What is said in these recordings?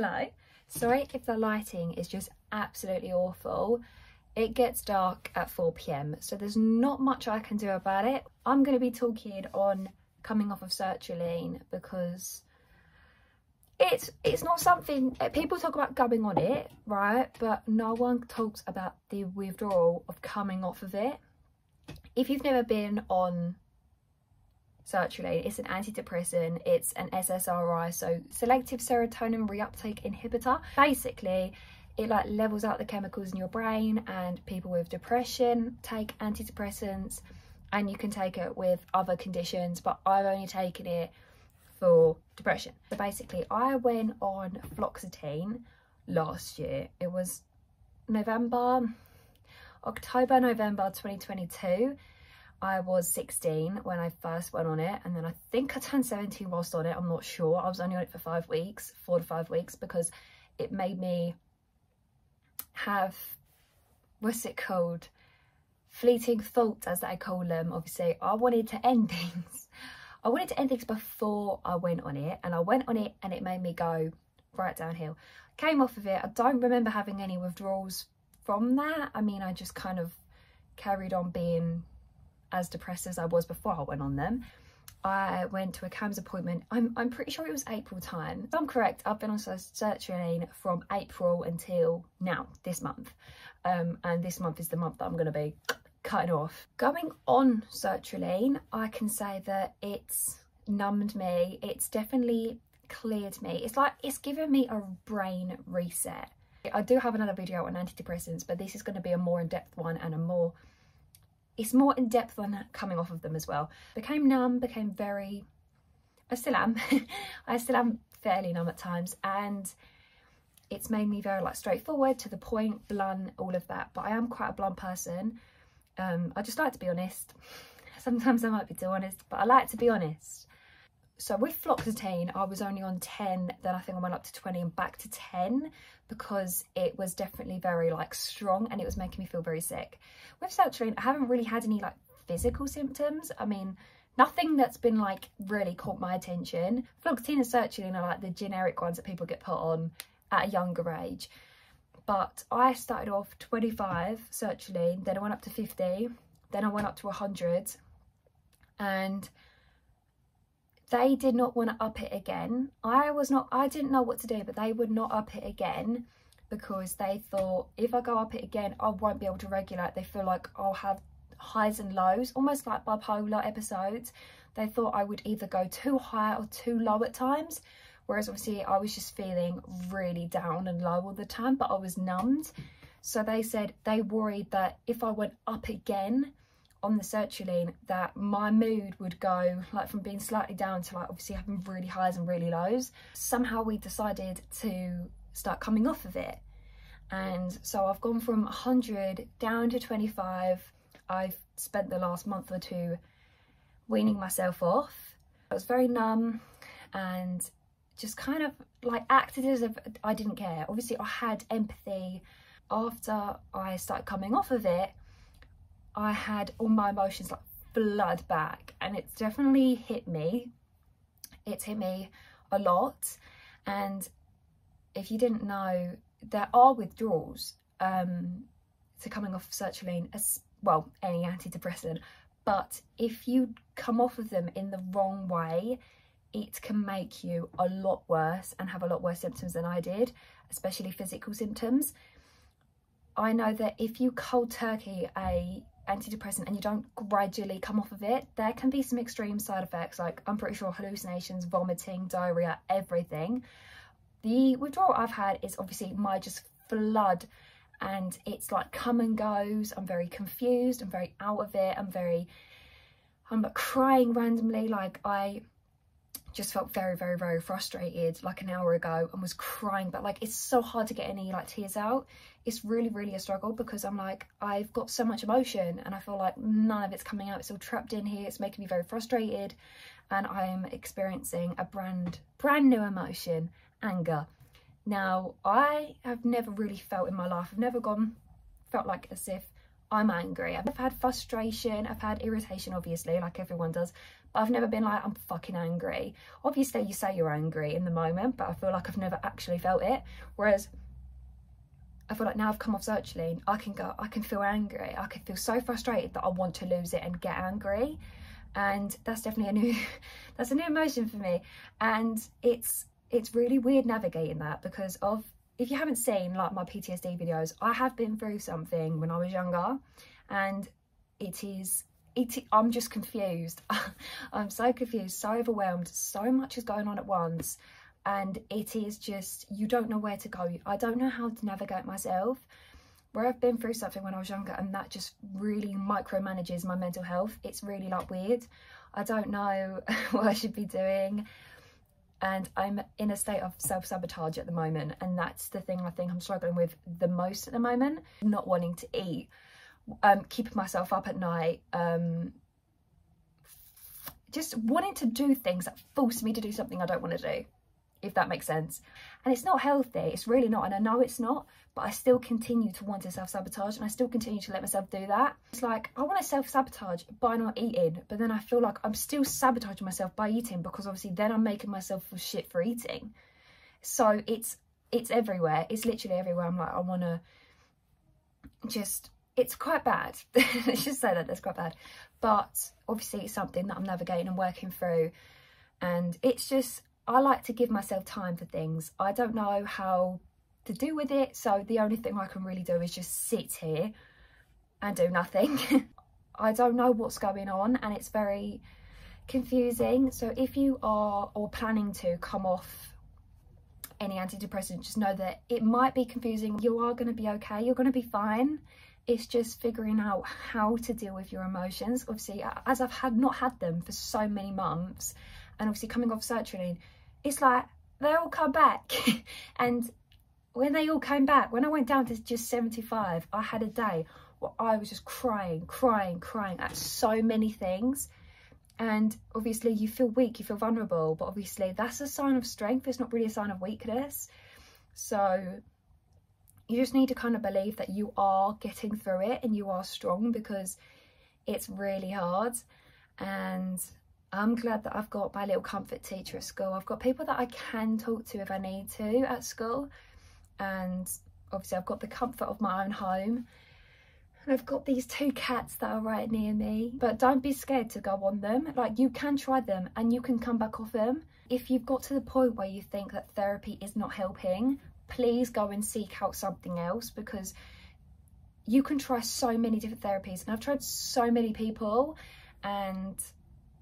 Hello. Sorry if the lighting is just absolutely awful. It gets dark at 4pm, so there's not much I can do about it. I'm going to be talking on coming off of sertraline because it's it's not something eh, people talk about going on it right but no one talks about the withdrawal of coming off of it if you've never been on sertraline it's an antidepressant it's an ssri so selective serotonin reuptake inhibitor. Basically it like levels out the chemicals in your brain and people with depression take antidepressants and you can take it with other conditions but i've only taken it for depression. So basically i went on fluoxetine last year. It was november october november 2022 I was 16 when I first went on it and then I think I turned 17 whilst on it, I'm not sure. I was only on it for five weeks, four to five weeks because it made me have, what's it called? Fleeting thoughts as I call them. Obviously I wanted to end things. I wanted to end things before I went on it and I went on it and it made me go right downhill. Came off of it. I don't remember having any withdrawals from that. I mean, I just kind of carried on being as depressed as I was before I went on them. I went to a CAMHS appointment. I'm, I'm pretty sure it was April time. If I'm correct, I've been on sertraline from April until now, this month. Um, and this month is the month that I'm going to be cutting off. Going on sertraline, I can say that it's numbed me. It's definitely cleared me. It's like it's given me a brain reset. I do have another video on antidepressants, but this is going to be a more in-depth one and a more it's more in depth than coming off of them as well. Became numb, became very, I still am, I still am fairly numb at times and it's made me very like straightforward, to the point, blunt, all of that. But I am quite a blunt person. Um, I just like to be honest. Sometimes I might be too honest, but I like to be honest. So with fluoxetine, I was only on 10, then I think I went up to 20 and back to 10 because it was definitely very like strong and it was making me feel very sick. With sertraline, I haven't really had any like physical symptoms. I mean, nothing that's been like really caught my attention. Fluoxetine and sertraline are like the generic ones that people get put on at a younger age. But I started off 25 sertraline, then I went up to 50, then I went up to 100 and they did not want to up it again. I was not, I didn't know what to do, but they would not up it again because they thought if I go up it again, I won't be able to regulate. They feel like I'll have highs and lows, almost like bipolar episodes. They thought I would either go too high or too low at times. Whereas obviously I was just feeling really down and low all the time, but I was numbed. So they said they worried that if I went up again, on the sertraline that my mood would go like from being slightly down to like obviously having really highs and really lows. Somehow we decided to start coming off of it. And so I've gone from 100 down to 25. I've spent the last month or two weaning myself off. I was very numb and just kind of like acted as if I didn't care. Obviously I had empathy after I started coming off of it I had all my emotions like flood back and it's definitely hit me. It's hit me a lot and if you didn't know there are withdrawals um, to coming off sertraline as well any antidepressant but if you come off of them in the wrong way it can make you a lot worse and have a lot worse symptoms than I did especially physical symptoms I know that if you cold turkey a antidepressant and you don't gradually come off of it, there can be some extreme side effects like I'm pretty sure hallucinations, vomiting, diarrhea, everything. The withdrawal I've had is obviously my just flood and it's like come and goes. I'm very confused, I'm very out of it, I'm very, I'm like crying randomly like I just felt very very very frustrated like an hour ago and was crying. But like it's so hard to get any like tears out. It's really really a struggle because i'm like i've got so much emotion and i feel like none of it's coming out. It's all trapped in here. It's making me very frustrated. And i am experiencing a brand brand new emotion anger. Now i have never really felt in my life. I've never gone felt like as if I'm angry. I've had frustration, I've had irritation, obviously, like everyone does, but I've never been like, I'm fucking angry. Obviously, you say you're angry in the moment, but I feel like I've never actually felt it. Whereas I feel like now I've come off sertraline, I can go, I can feel angry. I can feel so frustrated that I want to lose it and get angry. And that's definitely a new, that's a new emotion for me. And it's, it's really weird navigating that because of if you haven't seen like my PTSD videos, I have been through something when I was younger and it is, it, I'm just confused. I'm so confused, so overwhelmed, so much is going on at once and it is just, you don't know where to go. I don't know how to navigate myself. Where I've been through something when I was younger and that just really micromanages my mental health, it's really like weird. I don't know what I should be doing and I'm in a state of self-sabotage at the moment and that's the thing I think I'm struggling with the most at the moment not wanting to eat um, keeping myself up at night um, just wanting to do things that force me to do something I don't want to do if that makes sense. And it's not healthy, it's really not, and I know it's not, but I still continue to want to self-sabotage and I still continue to let myself do that. It's like, I want to self-sabotage by not eating, but then I feel like I'm still sabotaging myself by eating because obviously then I'm making myself feel shit for eating. So it's, it's everywhere, it's literally everywhere. I'm like, I want to just, it's quite bad. Let's just say that, that's quite bad. But obviously it's something that I'm navigating and working through and it's just I like to give myself time for things. I don't know how to do with it, so the only thing I can really do is just sit here and do nothing. I don't know what's going on and it's very confusing. So if you are or planning to come off any antidepressant, just know that it might be confusing. You are going to be okay. You're going to be fine. It's just figuring out how to deal with your emotions. Obviously, as I've had not had them for so many months, and obviously coming off sertraline, it's like they all come back. And when they all came back when i went down to just 75 i had a day where i was just crying crying crying at so many things. And obviously you feel weak you feel vulnerable but obviously that's a sign of strength. It's not really a sign of weakness. So you just need to kind of believe that you are getting through it and you are strong because it's really hard. And I'm glad that I've got my little comfort teacher at school. I've got people that I can talk to if I need to at school. And obviously I've got the comfort of my own home. And I've got these two cats that are right near me. But don't be scared to go on them. Like you can try them and you can come back off them. If you've got to the point where you think that therapy is not helping, please go and seek out something else because you can try so many different therapies. And I've tried so many people and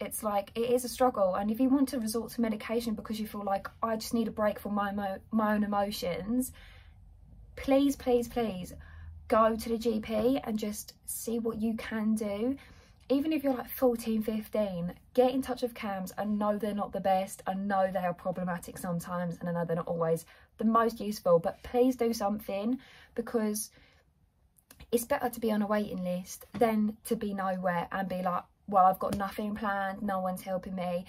it's like it is a struggle. And if you want to resort to medication because you feel like I just need a break from my my own emotions please please please go to the GP and just see what you can do. Even if you're like 14 15 get in touch with CAMHS I know they're not the best I know they are problematic sometimes and I know they're not always the most useful but please do something because it's better to be on a waiting list than to be nowhere and be like well, I've got nothing planned, no one's helping me.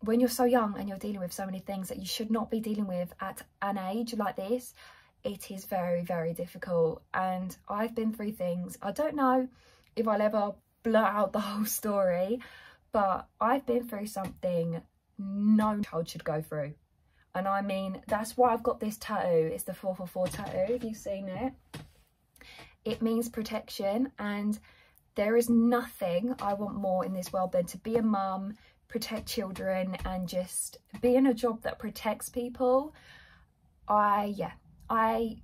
When you're so young and you're dealing with so many things that you should not be dealing with at an age like this, it is very, very difficult. And I've been through things. I don't know if I'll ever blurt out the whole story, but I've been through something no child should go through. And I mean, that's why I've got this tattoo. It's the 444 tattoo, if you've seen it. It means protection and there is nothing I want more in this world than to be a mum, protect children and just be in a job that protects people. I, yeah, I,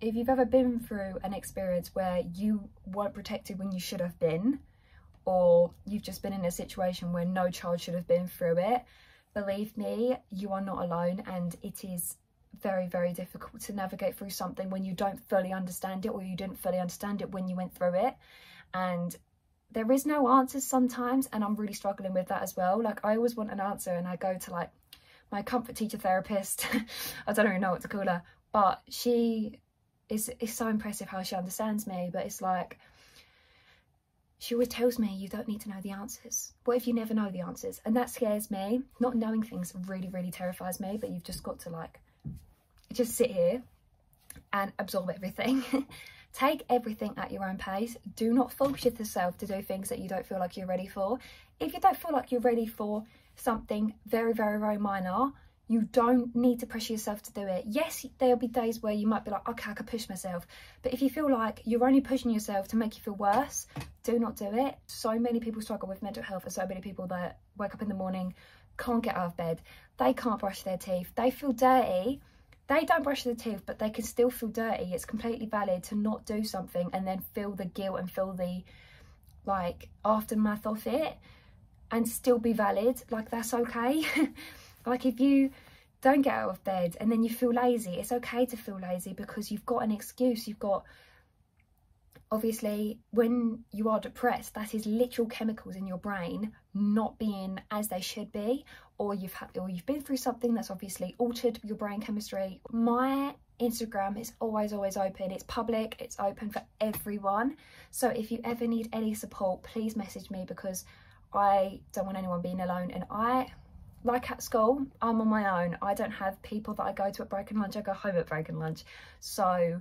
if you've ever been through an experience where you weren't protected when you should have been, or you've just been in a situation where no child should have been through it, believe me, you are not alone and it is very, very difficult to navigate through something when you don't fully understand it or you didn't fully understand it when you went through it and there is no answers sometimes and I'm really struggling with that as well. Like I always want an answer and I go to like my comfort teacher therapist. I don't even know what to call her, but she is is so impressive how she understands me. But it's like she always tells me you don't need to know the answers. What if you never know the answers? And that scares me. Not knowing things really, really terrifies me, but you've just got to like just sit here and absorb everything Take everything at your own pace. Do not force yourself to do things that you don't feel like you're ready for. If you don't feel like you're ready for something very, very, very minor, you don't need to pressure yourself to do it. Yes, there'll be days where you might be like, okay, I can push myself. But if you feel like you're only pushing yourself to make you feel worse, do not do it. So many people struggle with mental health and so many people that wake up in the morning, can't get out of bed, they can't brush their teeth, they feel dirty. They don't brush their teeth, but they can still feel dirty. It's completely valid to not do something and then feel the guilt and feel the like aftermath of it and still be valid. Like that's okay. Like if you don't get out of bed and then you feel lazy, it's okay to feel lazy because you've got an excuse. You've got obviously when you are depressed that is literal chemicals in your brain not being as they should be or you've had or you've been through something that's obviously altered your brain chemistry my instagram is always always open it's public it's open for everyone so if you ever need any support please message me because i don't want anyone being alone and i like at school, I'm on my own. I don't have people that I go to at break and lunch. I go home at break and lunch. So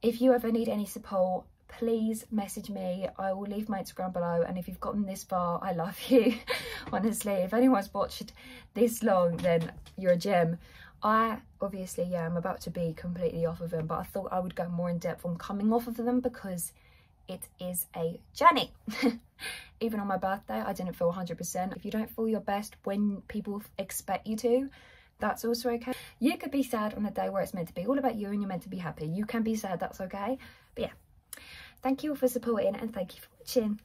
if you ever need any support, please message me. I will leave my Instagram below. And if you've gotten this far, I love you. Honestly, if anyone's watched this long, then you're a gem. I obviously, yeah, I'm about to be completely off of them, but I thought I would go more in depth on coming off of them because it is a journey. Even on my birthday, I didn't feel 100%. If you don't feel your best when people expect you to, that's also okay. You could be sad on a day where it's meant to be all about you and you're meant to be happy. You can be sad, that's okay. But yeah, thank you all for supporting and thank you for watching.